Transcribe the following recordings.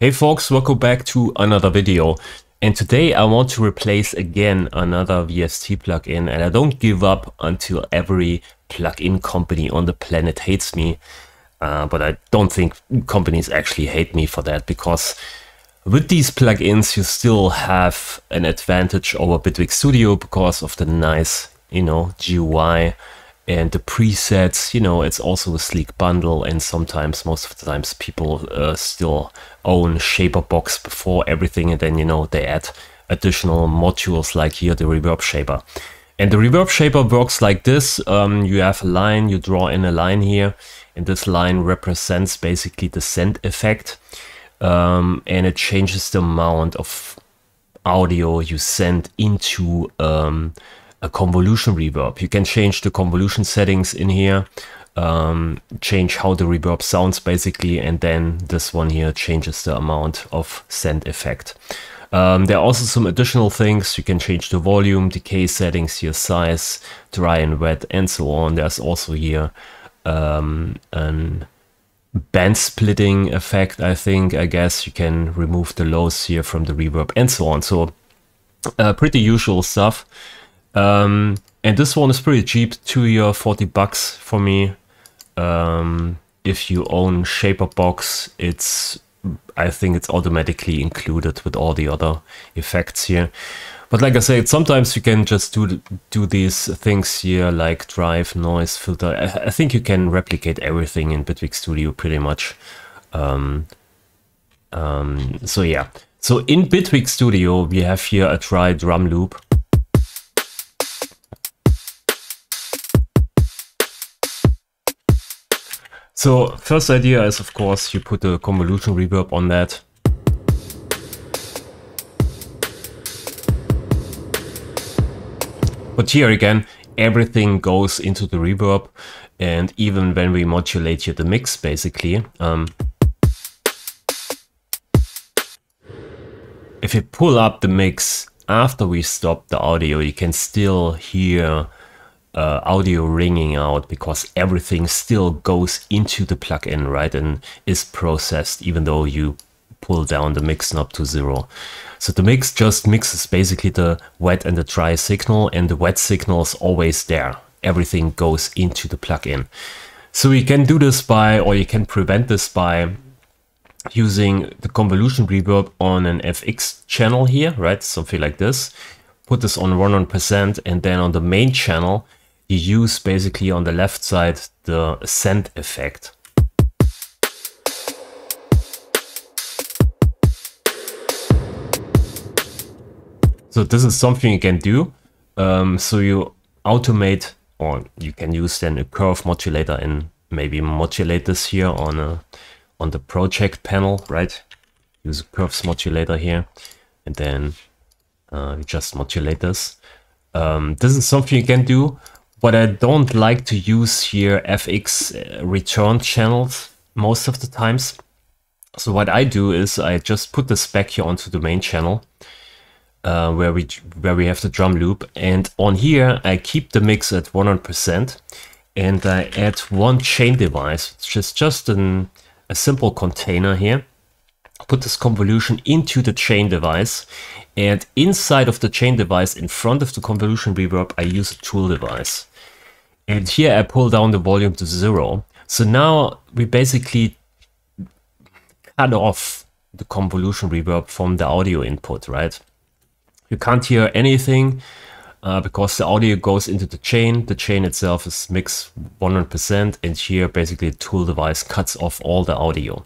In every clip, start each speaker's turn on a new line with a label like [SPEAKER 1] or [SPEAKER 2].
[SPEAKER 1] Hey folks, welcome back to another video. And today I want to replace again another VST plugin and I don't give up until every plugin company on the planet hates me. Uh, but I don't think companies actually hate me for that because with these plugins you still have an advantage over Bitwig Studio because of the nice, you know, GUI and the presets, you know, it's also a sleek bundle and sometimes, most of the times, people uh, still own Shaperbox before everything and then, you know, they add additional modules like here, the Reverb Shaper. And the Reverb Shaper works like this. Um, you have a line, you draw in a line here, and this line represents basically the send effect. Um, and it changes the amount of audio you send into um, a convolution reverb. You can change the convolution settings in here, um, change how the reverb sounds basically, and then this one here changes the amount of send effect. Um, there are also some additional things. You can change the volume, decay settings, your size, dry and wet, and so on. There's also here um, an band splitting effect, I think. I guess you can remove the lows here from the reverb and so on. So uh, pretty usual stuff. Um, and this one is pretty cheap, two year 40 bucks for me. Um, if you own Shaperbox, it's I think it's automatically included with all the other effects here. But like I said, sometimes you can just do do these things here, like drive, noise, filter. I, I think you can replicate everything in Bitwig Studio pretty much. Um, um, so yeah. So in Bitwig Studio, we have here a dry drum loop. So first idea is of course you put a convolution reverb on that. But here again, everything goes into the reverb and even when we modulate here the mix basically, um, if you pull up the mix after we stop the audio, you can still hear uh, audio ringing out because everything still goes into the plugin, right? And is processed even though you pull down the mix knob to zero. So the mix just mixes basically the wet and the dry signal and the wet signal is always there. Everything goes into the plugin. So you can do this by, or you can prevent this by using the convolution reverb on an FX channel here, right? Something like this. Put this on 100% and then on the main channel, you use basically on the left side the send effect. So this is something you can do. Um, so you automate or you can use then a curve modulator and maybe modulate this here on a on the project panel, right? Use a curves modulator here and then uh, just modulate this. Um, this is something you can do but I don't like to use here FX uh, return channels most of the times. So what I do is I just put the spec here onto the main channel uh, where we where we have the drum loop, and on here I keep the mix at 100%, and I add one chain device, which is just an, a simple container here. Put this convolution into the chain device, and inside of the chain device, in front of the convolution reverb, I use a tool device. And here I pull down the volume to zero. So now we basically cut off the convolution reverb from the audio input, right? You can't hear anything uh, because the audio goes into the chain. The chain itself is mixed 100% and here basically the tool device cuts off all the audio.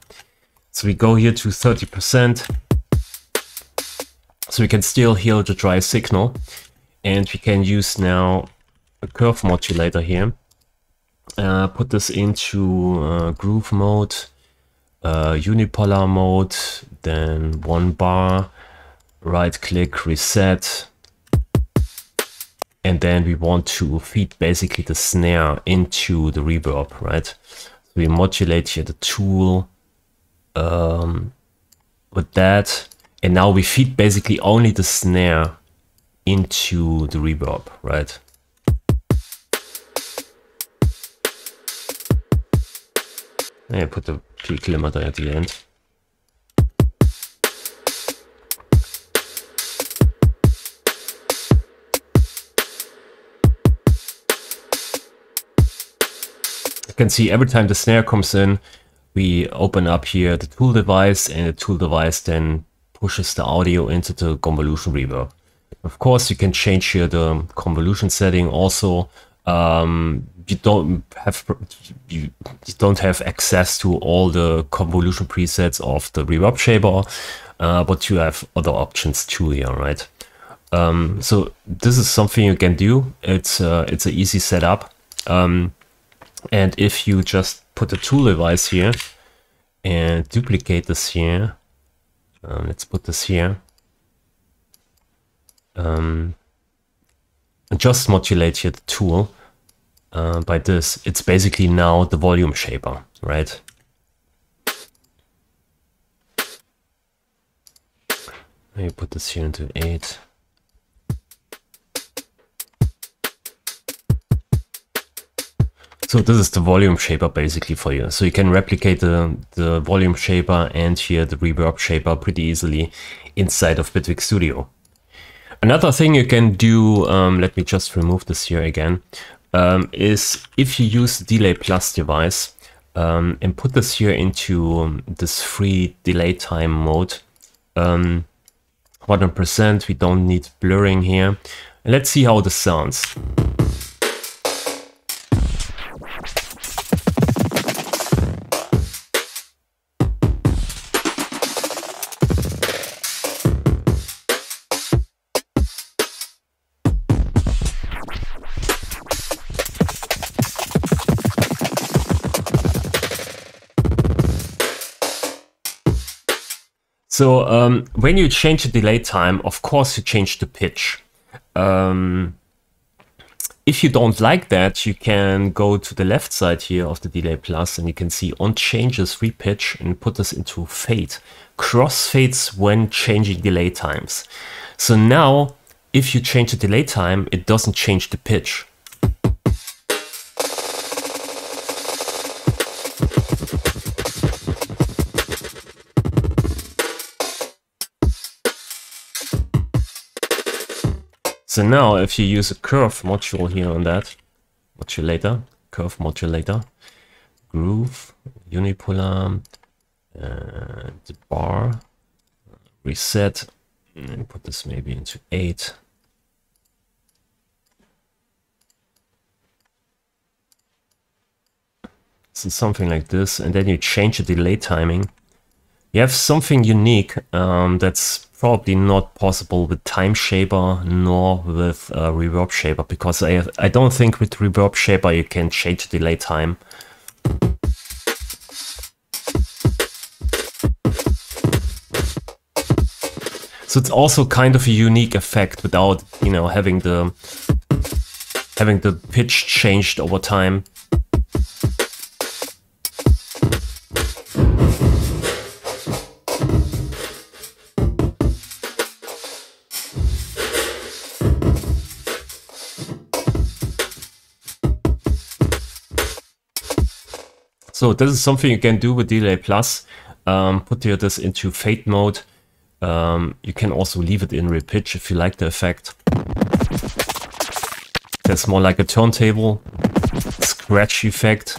[SPEAKER 1] So we go here to 30%. So we can still hear the dry signal and we can use now a curve modulator here. Uh, put this into uh, groove mode, uh, unipolar mode, then one bar, right click, reset. And then we want to feed basically the snare into the reverb, right? So we modulate here the tool um, with that. And now we feed basically only the snare into the reverb, right? Yeah, put the peak limiter at the end. You can see every time the snare comes in, we open up here the tool device and the tool device then pushes the audio into the convolution reverb. Of course, you can change here the convolution setting also um, you don't have you, you, don't have access to all the convolution presets of the reverb shaper, uh, but you have other options too here, right? Um, so this is something you can do. It's uh, it's an easy setup, um, and if you just put the tool device here and duplicate this here, um, let's put this here. Um, just modulate here the tool uh, by this. It's basically now the volume shaper, right? Maybe put this here into 8. So this is the volume shaper basically for you. So you can replicate the, the volume shaper and here the reverb shaper pretty easily inside of Bitwig Studio. Another thing you can do, um, let me just remove this here again, um, is if you use Delay Plus device um, and put this here into this free delay time mode, 100%, um, we don't need blurring here. let's see how this sounds. So um, when you change the delay time, of course you change the pitch. Um, if you don't like that, you can go to the left side here of the delay plus and you can see on changes repitch and put this into fade. Crossfades when changing delay times. So now if you change the delay time, it doesn't change the pitch. So now if you use a curve module here on that, modulator, curve modulator, groove, unipolar, uh, the bar, reset, and put this maybe into 8. So something like this, and then you change the delay timing. You have something unique um, that's probably not possible with Time Shaper nor with uh, Reverb Shaper because I, I don't think with Reverb Shaper you can change delay time. So it's also kind of a unique effect without, you know, having the having the pitch changed over time. So this is something you can do with Delay Plus. Um, put here this into fade mode. Um, you can also leave it in repitch if you like the effect. That's more like a turntable scratch effect.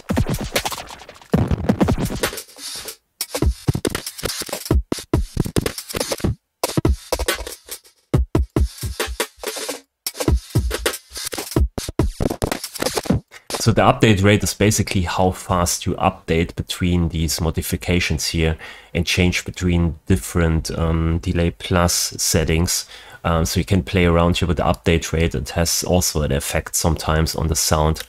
[SPEAKER 1] So the update rate is basically how fast you update between these modifications here and change between different um, delay plus settings. Um, so you can play around here with the update rate. It has also an effect sometimes on the sound.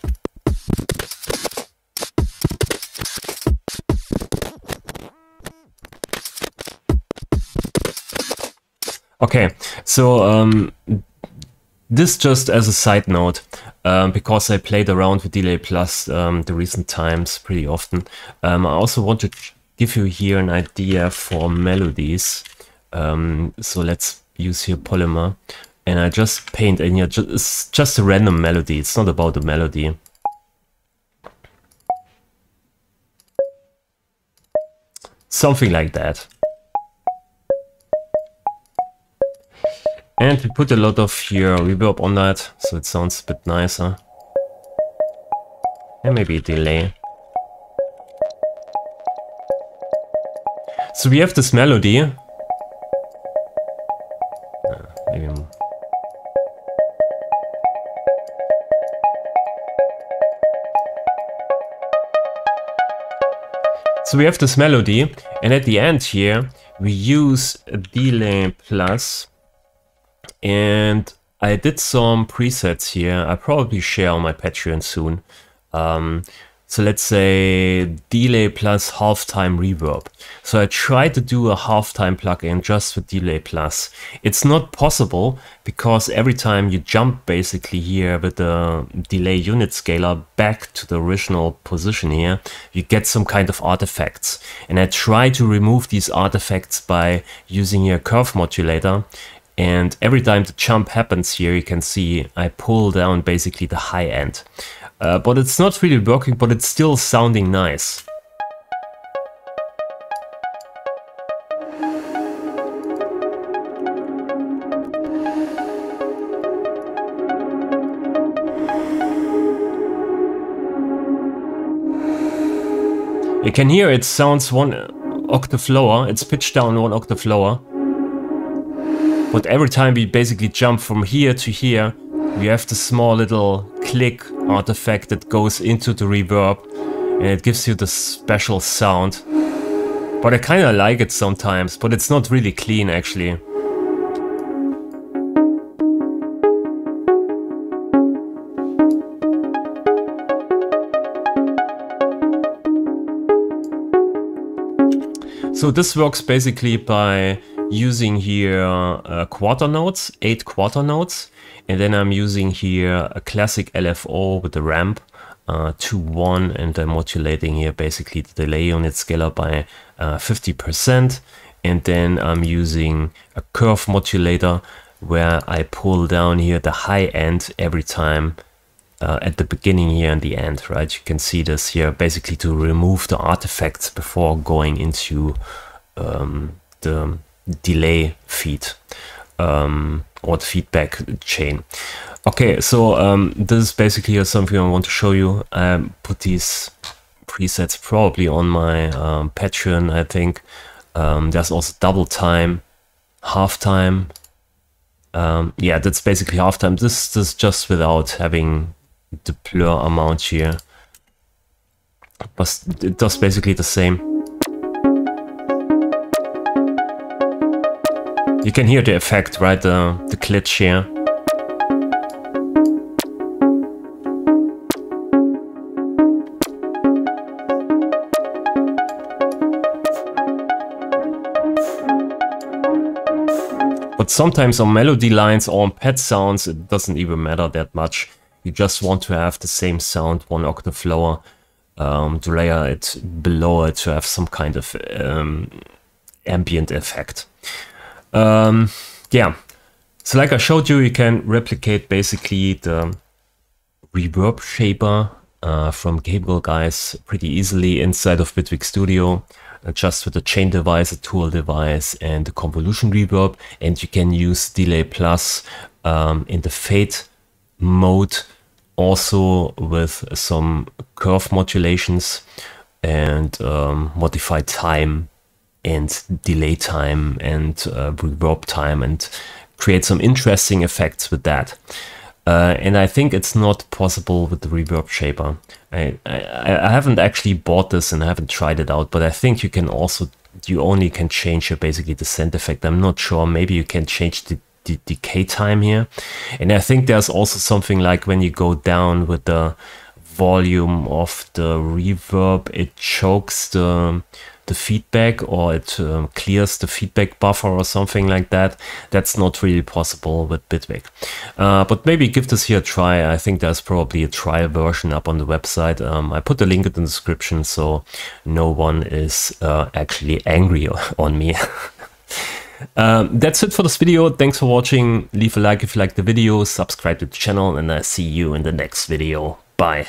[SPEAKER 1] Okay, so um, this just as a side note um, because I played around with Delay Plus um, the recent times pretty often. Um, I also want to give you here an idea for melodies. Um, so let's use here Polymer. And I just paint in here, just, it's just a random melody. It's not about the melody. Something like that. And we put a lot of reverb on that, so it sounds a bit nicer. And maybe a delay. So we have this melody. Ah, so we have this melody, and at the end here, we use a delay plus and I did some presets here. I'll probably share on my Patreon soon. Um, so let's say delay plus halftime reverb. So I tried to do a halftime plugin just with delay plus. It's not possible because every time you jump basically here with the delay unit scaler back to the original position here, you get some kind of artifacts. And I try to remove these artifacts by using a curve modulator and every time the jump happens here, you can see I pull down basically the high end. Uh, but it's not really working, but it's still sounding nice. You can hear it sounds one octave lower, it's pitched down one octave lower. But every time we basically jump from here to here, we have the small little click artifact that goes into the reverb and it gives you the special sound. But I kinda like it sometimes, but it's not really clean actually. So this works basically by using here uh, quarter notes, eight quarter notes, and then I'm using here a classic LFO with the ramp uh, to one, and I'm modulating here basically the delay unit scaler by 50%, uh, and then I'm using a curve modulator where I pull down here the high end every time uh, at the beginning here and the end, right? You can see this here basically to remove the artifacts before going into um, the delay feed um, or feedback chain. Okay, so um, this is basically something I want to show you. I put these presets probably on my um, Patreon, I think. Um, there's also double time, half time. Um, yeah, that's basically half time. This, this is just without having the blur amount here. But it does basically the same. You can hear the effect, right? The, the glitch here. But sometimes on melody lines or on pad sounds, it doesn't even matter that much. You just want to have the same sound one octave lower um, to layer it below it to have some kind of um, ambient effect. Um, yeah, so like I showed you, you can replicate basically the reverb shaper uh, from Cableguys pretty easily inside of Bitwig Studio uh, just with a chain device, a tool device and a convolution reverb. And you can use delay plus um, in the fade mode also with some curve modulations and um, modify time and delay time and uh, reverb time and create some interesting effects with that. Uh, and I think it's not possible with the reverb shaper. I, I, I haven't actually bought this and I haven't tried it out, but I think you can also, you only can change your basically the send effect. I'm not sure, maybe you can change the, the decay time here. And I think there's also something like when you go down with the volume of the reverb, it chokes the the feedback or it um, clears the feedback buffer or something like that. That's not really possible with Bitwig. Uh, but maybe give this here a try. I think there's probably a trial version up on the website. Um, I put the link in the description so no one is uh, actually angry on me. Um, that's it for this video. Thanks for watching. Leave a like if you liked the video, subscribe to the channel, and I see you in the next video. Bye.